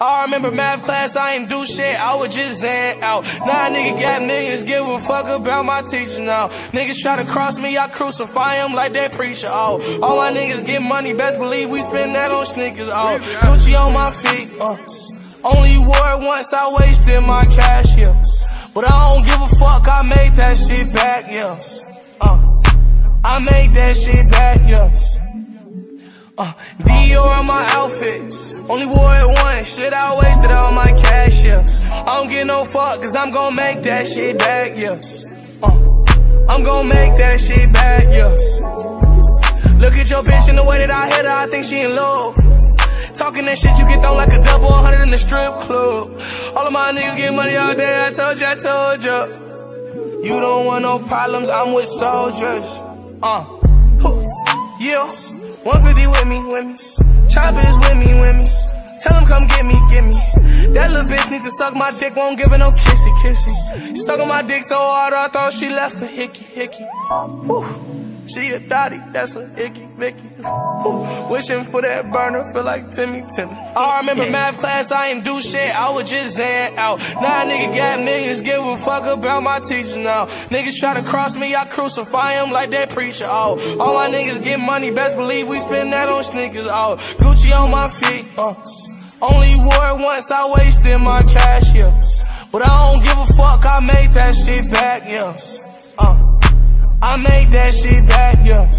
I remember math class, I ain't do shit, I was just zan out. Now nigga got millions, give a fuck about my teacher now. Niggas try to cross me, I crucify them like that preacher, oh. All my niggas get money, best believe we spend that on sneakers, oh. Gucci on my feet, uh. Only wore it once, I wasted my cash, yeah. But I don't give a fuck, I made that shit back, yeah. Uh. I made that shit back, yeah. Uh, Dior on my outfit. Only wore it once. Shit, I wasted all my cash, yeah. I don't get no fuck, cause I'm gon' make that shit back, yeah. Uh, I'm gon' make that shit back, yeah. Look at your bitch in the way that I hit her, I think she in love. Talking that shit, you get thrown like a double 100 in the strip club. All of my niggas get money all day, I told you, I told you. You don't want no problems, I'm with soldiers. Uh, yeah. 150 with me, with me. Chopper is with me, with me. Tell him come get me, get me. That little bitch need to suck my dick, won't give her no kissy, kissy. Sucking my dick so hard, I thought she left a hickey, hickey. Whew. She a dotty, that's a icky, Vicky. Whew. Wishing for that burner, feel like Timmy, Timmy. I remember math class, I ain't do shit, I was just zan out. Now nigga got millions, give a fuck about my teacher now. Niggas try to cross me, I crucify them like that preacher, oh. All my niggas get money, best believe we spend that on sneakers, oh. Gucci on my feet, uh. Only wore it once, I wasted my cash, yeah. But I don't give a fuck, I made that shit back, yeah. Uh. I made that shit back, yeah.